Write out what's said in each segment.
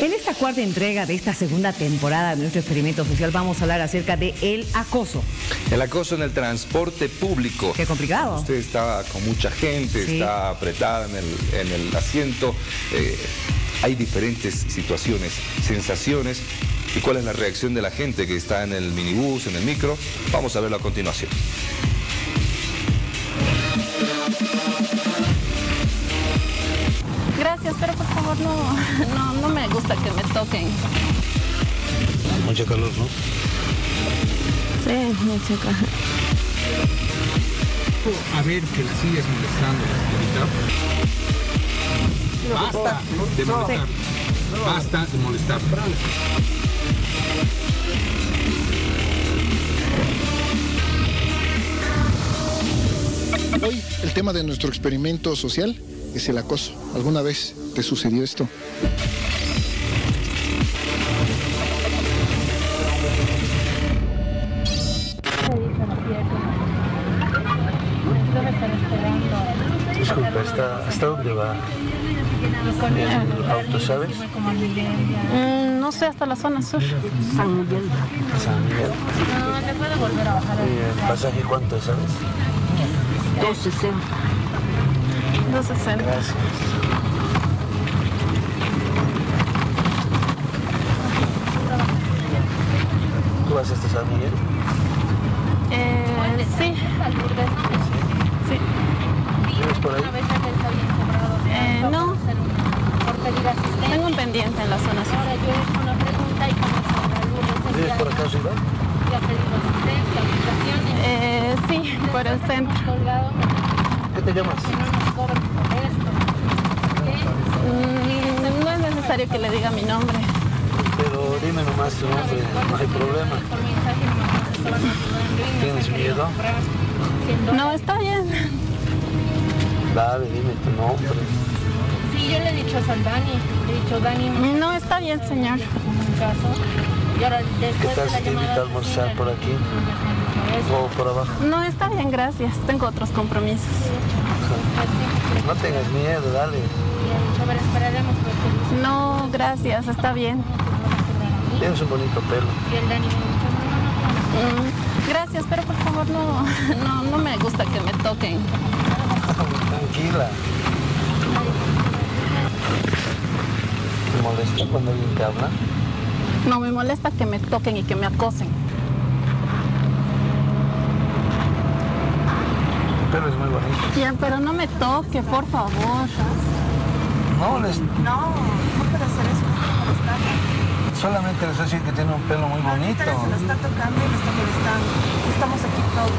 En esta cuarta entrega de esta segunda temporada de nuestro experimento social vamos a hablar acerca de el acoso. El acoso en el transporte público. Qué complicado. Usted está con mucha gente, Sí. está apretada en el, en el asiento. eh, hay diferentes situaciones, sensaciones. ¿Y cuál es la reacción de la gente que está en el minibús, en el micro? Vamos a verlo a continuación. Gracias, pero por favor no, no, no me gusta que me toquen. Mucha calor, ¿no? Sí, mucho ca- a ver que la sigues molestando, señorita. Basta de molestar. Basta de molestar. Hoy el tema de nuestro experimento social es el acoso. ¿Alguna vez te sucedió esto? ¿Hasta, ¿hasta dónde va el auto, sabes? Mm, no sé, hasta la zona sur. San Miguel. San Miguel. No, le puede volver a bajar. ¿Y el pasaje cuánto, sabes? 260. 260. Gracias. ¿Tú vas hasta San Miguel? Eh, sí. Sí. ¿Vives por ahí? Eh, no. Tengo un pendiente en la zona sur. ¿Vives por acá arriba? Eh, sí, por el centro. ¿Qué te llamas? Mm, no es necesario que le diga mi nombre. Pero dime nomás tu nombre, no hay problema. ¿Tienes miedo? No, está bien. Dale, dime tu nombre. Sí, yo le he dicho eso al Dani. Le he dicho, Dani, no No, está bien, señor. un caso. Y ahora, ¿Qué tal si te invito a almorzar por aquí o por abajo? No, está bien, gracias. Tengo otros compromisos. No tengas miedo, dale. Y a ver, esperaremos No, gracias, está bien. Tienes un bonito pelo. y el Dani. Mm, gracias, pero por favor no, no, no me gusta que me toquen. Tranquila. ¿Te molesta cuando alguien te habla? No me molesta que me toquen y que me acosen. Tu pelo es muy bonito. Ya, pero no me toque, por favor. No, les, No, no puede hacer eso, no solamente les decir que tiene un pelo muy bonito. Se lo está tocando y lo está molestando. Estamos aquí todos.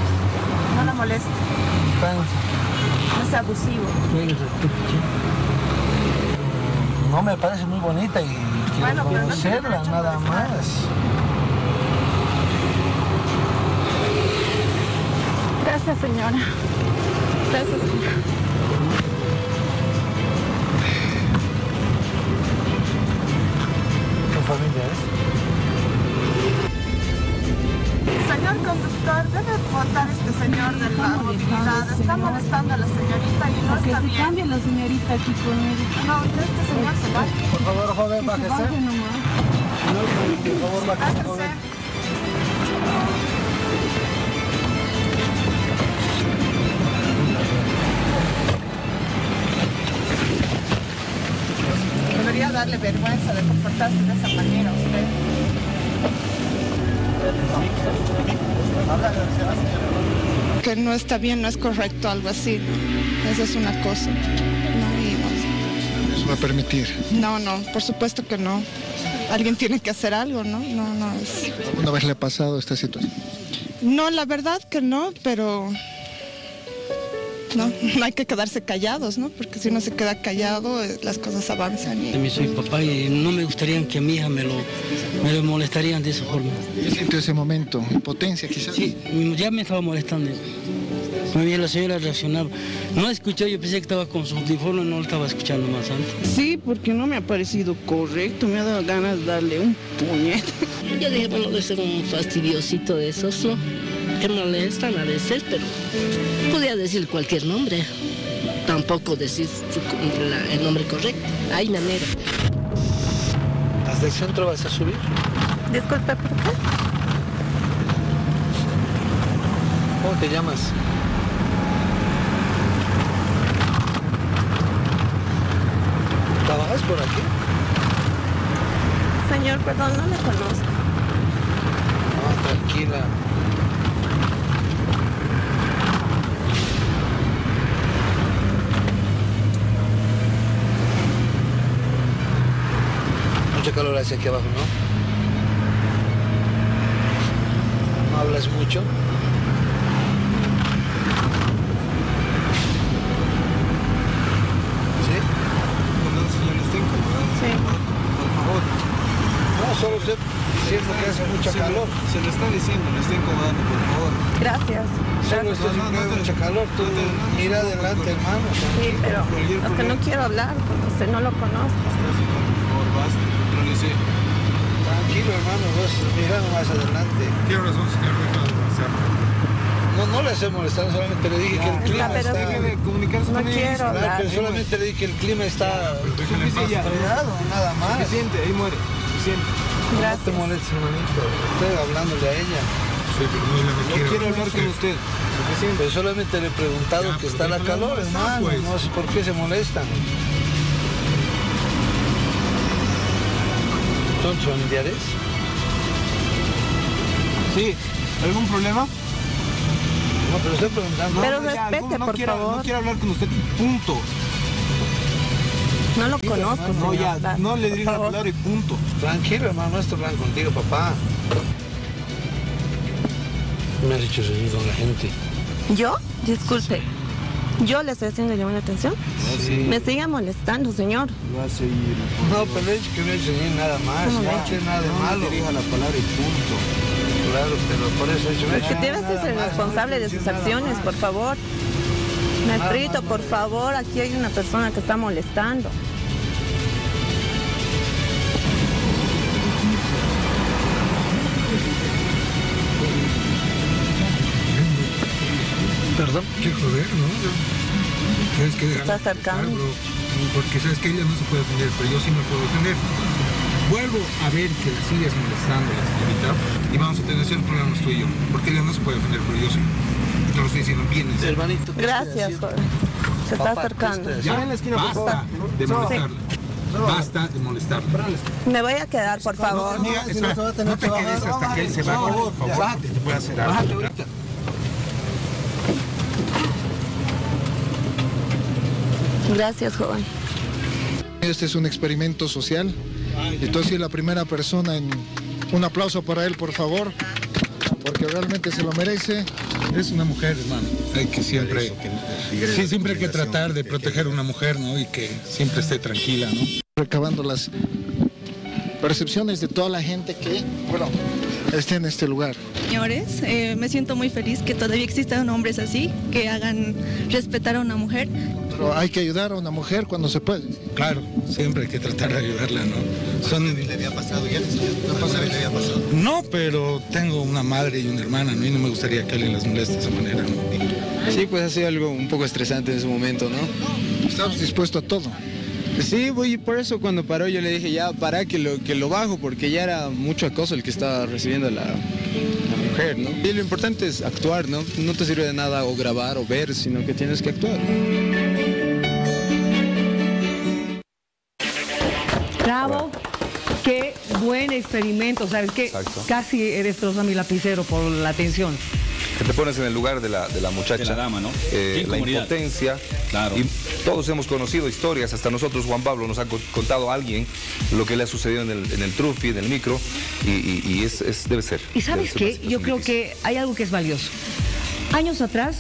No la moleste, no sea abusivo. No me parece muy bonita y quiero Bueno, no conocerla nada más. Gracias, señora. Gracias, señora. ¿Tu familia es? Señor conductor, debe votar este señor de la movilidad. Está molestando a la señorita no está bien. cambie la señorita aquí conmigo. No, que este señor se vaya. Por favor, joven, bájese. Por favor, bájese, joven. Debería darle vergüenza de comportarse de esa manera a usted. Que no está bien, no es correcto, algo así. Eso es una cosa. No, y ¿Eso va a permitir? no, no, no, por supuesto que no. Alguien tiene que hacer algo, ¿no? No, no es. ¿Alguna vez le ha pasado esta situación? No, la verdad que no, pero no, no hay que quedarse callados, ¿no? Porque si uno se queda callado, eh, las cosas avanzan. y- También soy papá y no me gustaría que a mi hija me lo, me lo molestarían de esa forma. ¿Qué sintió ese momento? ¿Impotencia quizás? Sí, ya me estaba molestando. Muy bien, la señora reaccionaba. No escuchó, yo pensé que estaba con su audífono, no lo estaba escuchando más antes. Sí, porque no me ha parecido correcto, me ha dado ganas de darle un puñete. Yo dije, bueno, debe ser un fastidiosito de esos, ¿no? Que molestan a veces, pero podía decir cualquier nombre. Tampoco decir su- la- el nombre correcto. Hay manera. ¿Hasta el centro vas a subir? Disculpe, ¿por qué? ¿Cómo te llamas? ¿Trabajas por aquí? Señor, perdón, no le conozco. No, tranquila. Calor hacia aquí abajo, ¿no? ¿No hablas mucho? ¿Sí? Perdón, señor, ¿está incomodado? Sí. Por favor. No, solo usted siente que hace mucha Se calor. Se lo está diciendo, le está incomodando, por favor. Gracias. Solo Gracias. usted siente que hace mucha calor. Tú mira adelante, hermano. Sí, pero es que no quiero hablar con usted, no lo conozco. Por favor, basta, contrólese. Tranquilo, hermano, vos mira más adelante. Tiene razón, señor, no. No, le hacemos molestar, solamente le dije que el clima pero está... Debe comunicarse No con ellos. quiero hablar. pero solamente le dije que el clima está Suficiente nada más. Suficiente, ahí muere. Suficiente. No te Gracias. molestes, hermanito. Estoy hablándole a ella. Sí, pero no quiero. quiero hablar con usted. Suficiente. Pero solamente le he preguntado Ya, que está la calor, molestar, hermano. pues. No sé por qué se molestan. ¿Son familiares? Sí, ¿algún problema? No, pero estoy preguntando. Pero respete, algún- no por quiero, favor. No quiero hablar con usted, punto. No lo conozco, No, ya, no le diré la palabra y punto. Tranquilo, hermano, no estoy hablando contigo, papá. Me has dicho reír con la gente. ¿Yo? Disculpe. ¿Yo le estoy haciendo llamar la atención? Sí. Me sigue molestando, señor. Lo hace ir. No, pero dicho que no ni nada más. ¿Cómo No hecho nada de No malo. dirija la palabra y punto. Claro, pero por eso he he Que hecho debe nada ser responsable de sus acciones, por favor. Maestrito, por favor, aquí hay una persona que está molestando. Perdón. Qué joder, ¿no? Tienes que dejar está acercando. Porque sabes que ella no se puede defender, pero yo sí me puedo defender. Vuelvo a ver que la sigues molestando, la señorita, y vamos a tener serios problemas tú y yo. Porque ella no se puede defender, pero yo sí. Te lo estoy diciendo bien. Hermanito. ¿qué estoy Gracias, joven. Se está Papá, ¿qué acercando. Ya, en la esquina, basta de molestarla. Basta de molestarla. Me voy a quedar, por favor. Mira, espera, no te quedes hasta que él se vaya, por favor. Bájate. Te puede hacer algo. Bájate ahorita. Gracias, joven. Este es un experimento social. Entonces, la primera persona en... Un aplauso para él, por favor, porque realmente se lo merece. Es una mujer, hermano. Hay que siempre, sí, siempre hay que tratar de proteger a una mujer, ¿no? Y que siempre esté tranquila, ¿no? Recabando las percepciones de toda la gente que, bueno, esté en este lugar. Señores, eh, me siento muy feliz que todavía existan hombres así, que hagan respetar a una mujer. Pero hay que ayudar a una mujer cuando se puede. Claro, siempre hay que tratar de ayudarla, ¿no? Son... ¿Le había pasado ya? ¿No le había pasado? No, pero tengo una madre y una hermana, ¿no? Y no me gustaría que alguien las moleste de esa manera, ¿no? Sí, pues ha sido algo un poco estresante en ese momento, ¿no? Estamos dispuestos a todo. Sí, voy, por eso cuando paró yo le dije ya para que lo, que lo bajo porque ya era mucho acoso el que estaba recibiendo la, la mujer, ¿no? Y lo importante es actuar, ¿no? No te sirve de nada o grabar o ver, sino que tienes que actuar. Bravo. Qué buen experimento. Sabes que Exacto. casi eres trozo mi lapicero por la atención. Que te pones en el lugar de la, de la muchacha. De la dama, ¿no? Eh, la impotencia. Claro. Y todos hemos conocido historias, hasta nosotros, Juan Pablo, nos ha co- contado a alguien lo que le ha sucedido en el, en el trufi, en el micro, y, y- y es, es- debe ser. Y sabes qué, yo creo difícil. que hay algo que es valioso. Años atrás,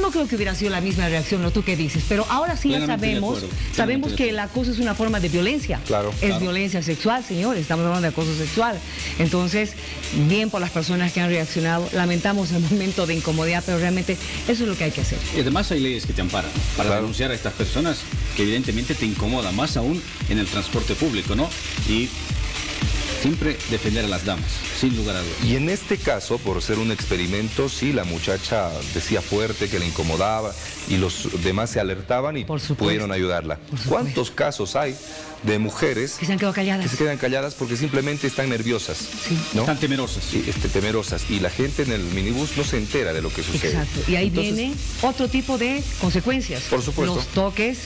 no creo que hubiera sido la misma reacción, lo tú que dices, pero ahora sí ya sabemos, acuerdo, sabemos que el acoso es una forma de violencia. Claro. Es Claro. violencia sexual, señores, estamos hablando de acoso sexual. Entonces, bien por las personas que han reaccionado, lamentamos el momento de incomodidad, pero realmente eso es lo que hay que hacer. Y además hay leyes que te amparan para Claro. denunciar a estas personas que evidentemente te incomoda, más aún en el transporte público, ¿no? Y siempre defender a las damas, sin lugar a dudas. Y en este caso, por ser un experimento, sí, la muchacha decía fuerte que le incomodaba y los demás se alertaban y pudieron ayudarla. ¿Cuántos casos hay de mujeres que se han quedado calladas? Que se quedan calladas porque simplemente están nerviosas. ¿no? Están temerosas. Sí, este, temerosas. Y la gente en el minibús no se entera de lo que sucede. Exacto. Y ahí viene otro tipo de consecuencias. Por supuesto. Los toques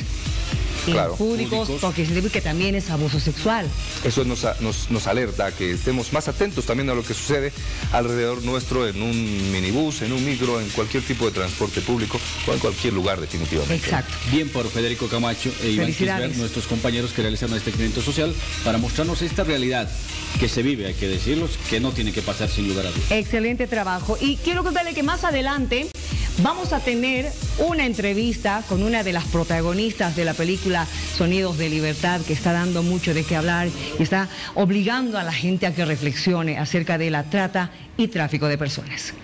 Claro. impúdicos, toques que también es abuso sexual. Eso nos, nos, nos alerta a que estemos más atentos también a lo que sucede alrededor nuestro en un minibús, en un micro, en cualquier tipo de transporte público o en cualquier lugar definitivamente. Exacto. Bien por Federico Camacho e Iván. Kisber, nuestros compañeros que realizaron este experimento social para mostrarnos esta realidad que se vive, hay que decirlos, que no tiene que pasar sin lugar a dudas. Excelente trabajo. Y quiero contarle que más adelante vamos a tener una entrevista con una de las protagonistas de la película Sonidos de Libertad, que está dando mucho de qué hablar y está obligando a la gente a que reflexione acerca de la trata y tráfico de personas.